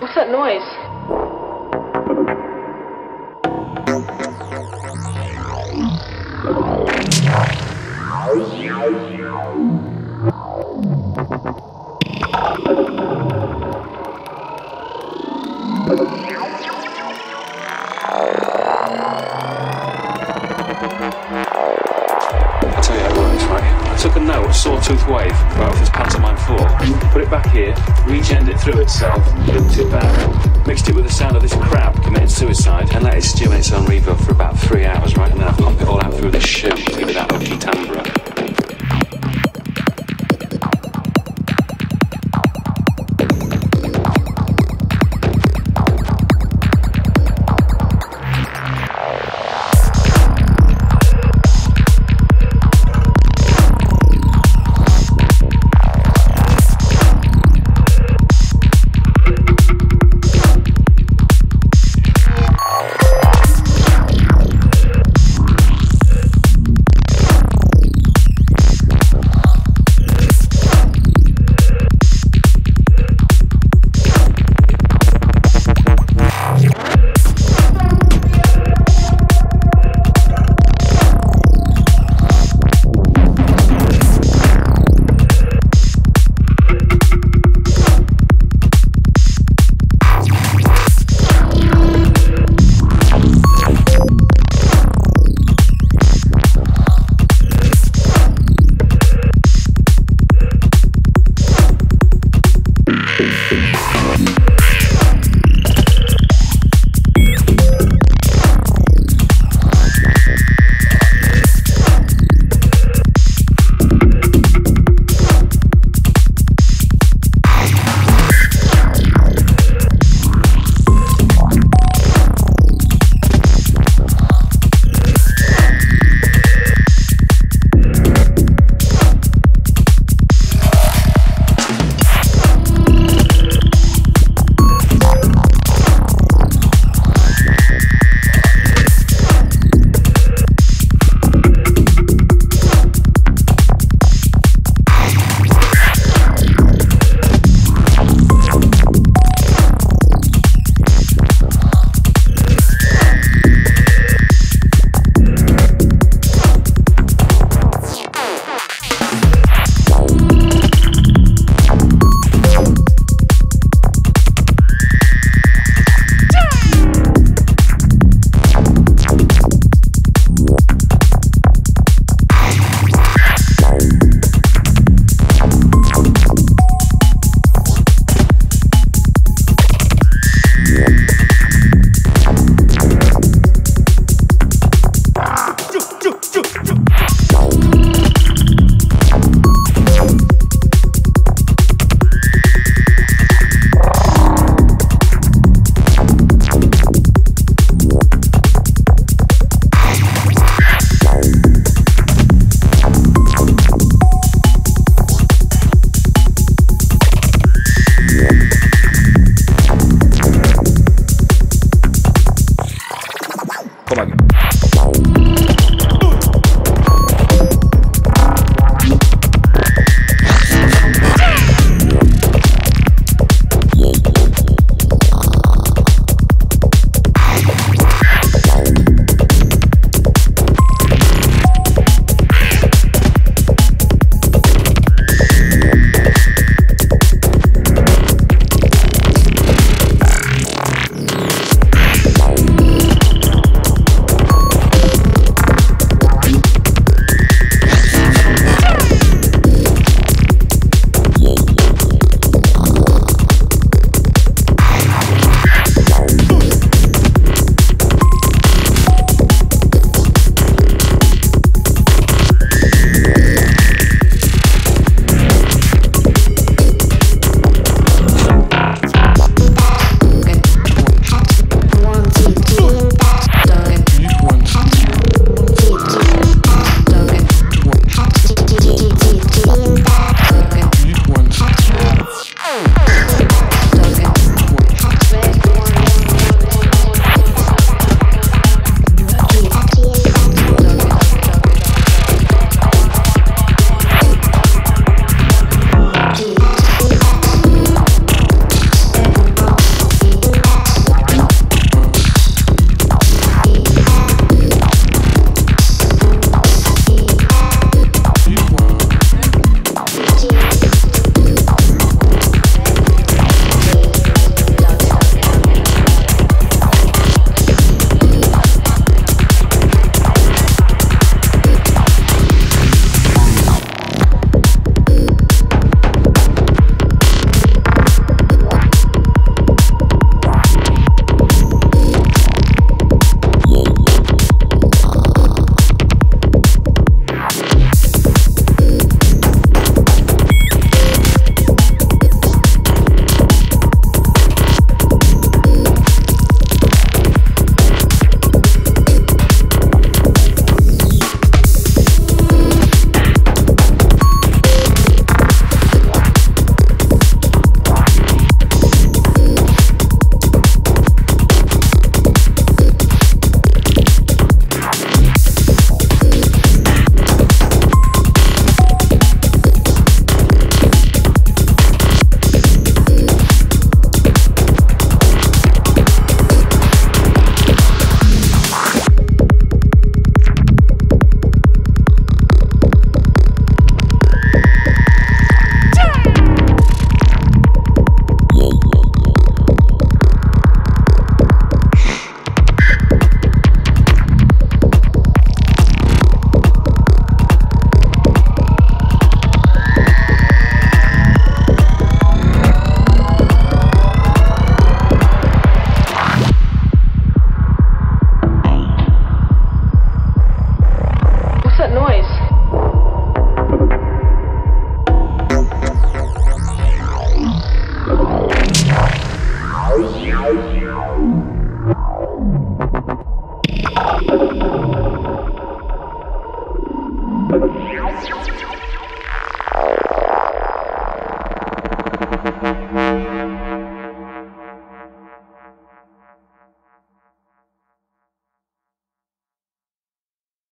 What's that noise? Took a note of Sawtooth Wave right off this Pantomime 4, put it back here, regened it through itself, looped it back, mixed it with the sound of this crab committing suicide, and let it stew in its own reverb for about three hours, right? And then I pump it all out through this shoe